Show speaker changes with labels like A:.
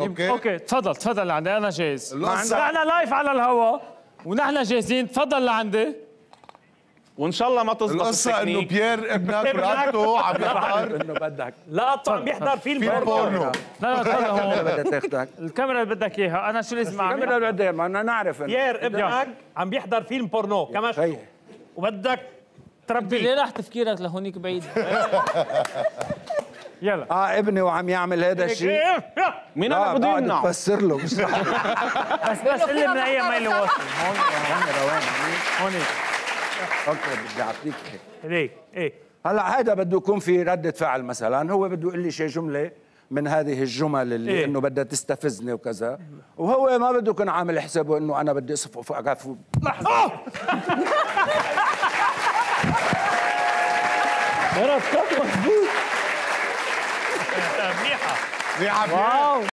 A: okay.
B: okay تفضل تفضل لعندي. أنا جاهز.
A: القصة-
B: نحن live على الهواء ونحن جاهزين. تفضل لعندي.
C: وإن شاء الله ما تزبط
A: القصة
C: إنه.
A: بيير ابنك ورقته عم يحضر.
D: إنه بدك.
E: لا طبعا بيحضر فيلم
A: فيلم بورنو
B: لا لا تفضل. هون
D: بدها تاخدك
B: الكاميرا اللي بدك إياها. أنا شو لازم اعمل
D: كاميرا بدها ما أنا نعرف إنه-
E: بيير ابنك عم بيحضر فيلم بورنو. كمان
D: خي.
E: وبدك
B: ليه
E: تربيه
B: راح تفكيرك لهونيك بعيد؟ يلا.
D: آه ابني وعم يعمل هذا الشيء.
C: مين
D: آه
C: أنا بده
D: بعد
C: يمنع
D: تفسر له مش
B: بس بس اللي من أيام ميلي واصل. هون
D: كاميرا وين
B: هون
D: أوكي بدي أعطيك هيك.
E: إيه.
D: هلا هذا بده يكون في ردة فعل مثلا. هو بده يقول لي شيء جملة من هذه الجمل اللي
E: إيه؟
D: إيه؟ إنه بدها تستفزني وكذا. وهو ما بده يكون عامل حسابه إنه أنا بدي أصف فوق لحظة.
E: Wir
A: haben wow.